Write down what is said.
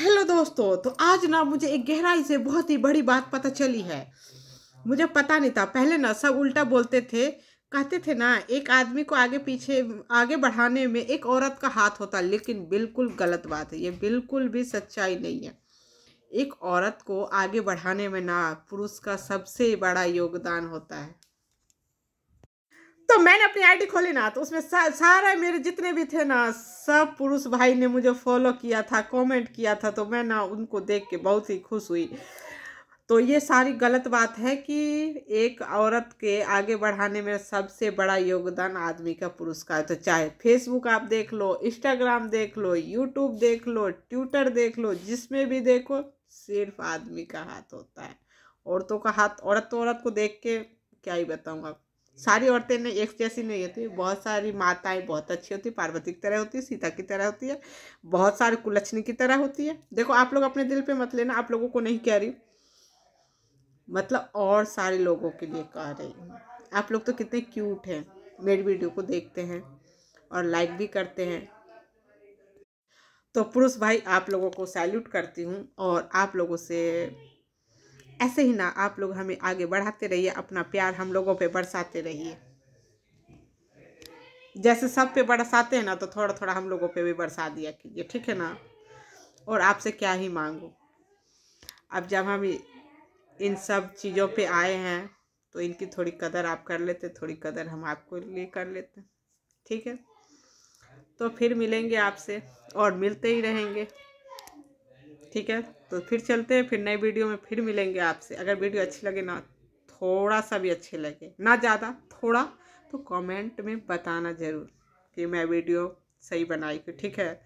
Hello दोस्तों तो आज ना मुझे एक गहराई से बहुत ही बड़ी बात पता चली है। मुझे पता नहीं था। पहले ना सब उल्टा बोलते थे। कहते थे ना, एक आदमी को आगे पीछे, आगे बढ़ाने में एक औरत का हाथ होता, लेकिन बिल्कुल गलत बात है। ये बिल्कुल भी सच्चाई नहीं है। एक औरत को आगे बढ़ाने में ना पुरुष का सबसे बड़ा योगदान होता है। तो मैंने अपनी आईडी खोली ना तो उसमें सा, सारे मेरे जितने भी थे ना सब पुरुष भाई ने मुझे फॉलो किया था कमेंट किया था तो मैं ना उनको देख के बहुत ही खुश हुई। तो ये सारी गलत बात है कि एक औरत के आगे बढ़ाने में सबसे बड़ा योगदान आदमी का पुरुष का है। तो चाहे फेसबुक आप देख लो इंस्टाग्राम देख लो यूट्यूब देख लो ट्विटर देख लो जिसमें भी देखो सिर्फ़ आदमी का हाथ होता है। औरतों का हाथ औरत तो औरत को देख के क्या ही बताऊँगा सारी औरतें ने एक जैसी नहीं होती, बहुत सारी माताएँ बहुत अच्छी होती, पार्वती की तरह होती है, सीता की तरह होती है, बहुत सारी कुलक्ष्मी की तरह होती है। देखो, आप लोग अपने दिल पे मत लेना, आप लोगों को नहीं कह रही मतलब और सारे लोगों के लिए कह रही हूँ। आप लोग तो कितने क्यूट हैं, मेरी वीडियो को देखते हैं और लाइक भी करते हैं। तो पुरुष भाई, आप लोगों को सैल्यूट करती हूँ और आप लोगों से ऐसे ही ना आप लोग हमें आगे बढ़ाते रहिए, अपना प्यार हम लोगों पे बरसाते रहिए। जैसे सब पे बरसाते हैं ना तो थोड़ा थोड़ा हम लोगों पे भी बरसा दिया कीजिए, ठीक है ना? और आपसे क्या ही मांगो? अब जब हम इन सब चीज़ों पे आए हैं तो इनकी थोड़ी कदर आप कर लेते, थोड़ी कदर हम आपको लिए कर लेते, ठीक है? तो फिर मिलेंगे आपसे, और मिलते ही रहेंगे। ठीक है? तो फिर चलते हैं, फिर नए वीडियो में फिर मिलेंगे आपसे। अगर वीडियो अच्छी लगे ना थोड़ा सा भी अच्छे लगे, ना ज़्यादा, थोड़ा तो कमेंट में बताना ज़रूर कि मैं वीडियो सही बनाई ठीक है?